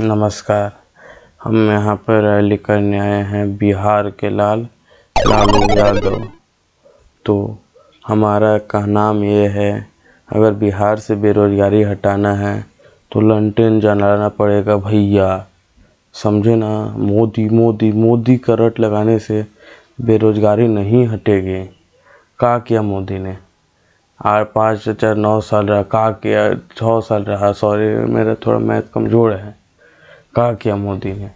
नमस्कार। हम यहाँ पर रैली करने आए हैं बिहार के लाल, लालू यादव। तो हमारा का नाम ये है, अगर बिहार से बेरोज़गारी हटाना है तो लंटेन जलाना पड़ेगा भैया। समझे ना? मोदी मोदी मोदी का रट लगाने से बेरोज़गारी नहीं हटेगी। का किया मोदी ने? आठ पाँच चार, नौ साल रहा। का किया? छः साल रहा। सॉरी मेरा थोड़ा मैथ कमज़ोर है। का किया मोदी ने।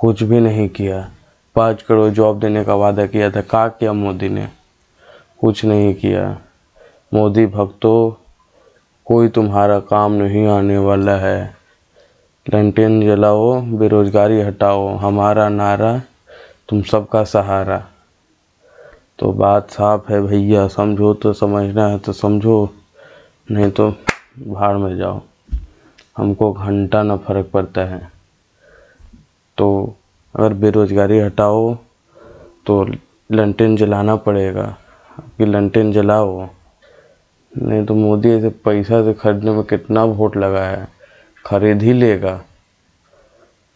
कुछ भी नहीं किया। पाँच करोड़ जॉब देने का वादा किया था का किया मोदी ने? कुछ नहीं किया। मोदी भक्तों, कोई तुम्हारा काम नहीं आने वाला है। लंटेन जलाओ, बेरोज़गारी हटाओ, हमारा नारा तुम सबका सहारा। तो बात साफ़ है भैया, समझो तो समझना है तो समझो, नहीं तो भाड़ में जाओ। हमको घंटा ना फ़र्क पड़ता है। तो अगर बेरोज़गारी हटाओ तो लंटेन जलाना पड़ेगा। कि लंटेन जलाओ। नहीं तो मोदी ऐसे पैसा से खरीदने में कितना वोट लगा है। खरीद ही लेगा।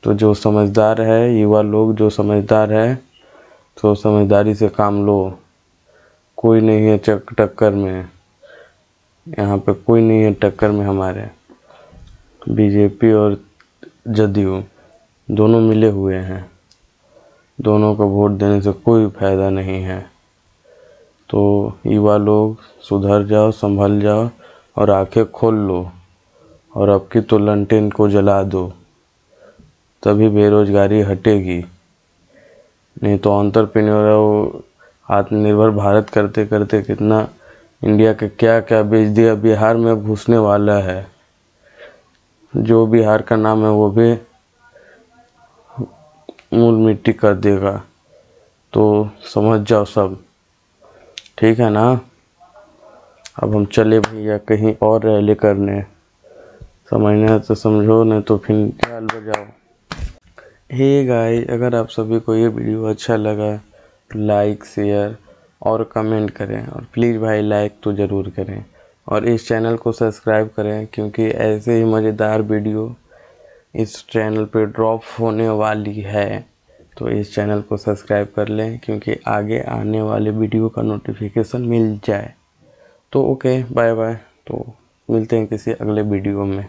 तो जो समझदार है, युवा लोग जो समझदार है तो समझदारी से काम लो। कोई नहीं है चक टक्कर में। यहाँ पे कोई नहीं है टक्कर में हमारे। बीजेपी और जदयू दोनों मिले हुए हैं। दोनों को वोट देने से कोई फ़ायदा नहीं है। तो युवा लोग, सुधर जाओ, संभल जाओ और आँखें खोल लो और अब की तो लंटेन को जला दो। तभी बेरोज़गारी हटेगी। नहीं तो ऑन्टरप्रेन्योर आत्मनिर्भर भारत करते करते कितना इंडिया के क्या क्या बेच दिया, बिहार में घुसने वाला है। जो बिहार का नाम है वो भी मूल मिट्टी कर देगा। तो समझ जाओ सब। ठीक है ना? अब हम चले भैया कहीं और रैली करने। समझना तो समझो, नहीं तो फिर ख्याल बजाओ। हे गाय अगर आप सभी को ये वीडियो अच्छा लगा तो लाइक शेयर और कमेंट करें। और प्लीज़ भाई लाइक तो ज़रूर करें। और इस चैनल को सब्सक्राइब करें, क्योंकि ऐसे ही मज़ेदार वीडियो इस चैनल पर ड्रॉप होने वाली है। तो इस चैनल को सब्सक्राइब कर लें, क्योंकि आगे आने वाले वीडियो का नोटिफिकेशन मिल जाए। तो ओके बाय बाय तो मिलते हैं किसी अगले वीडियो में।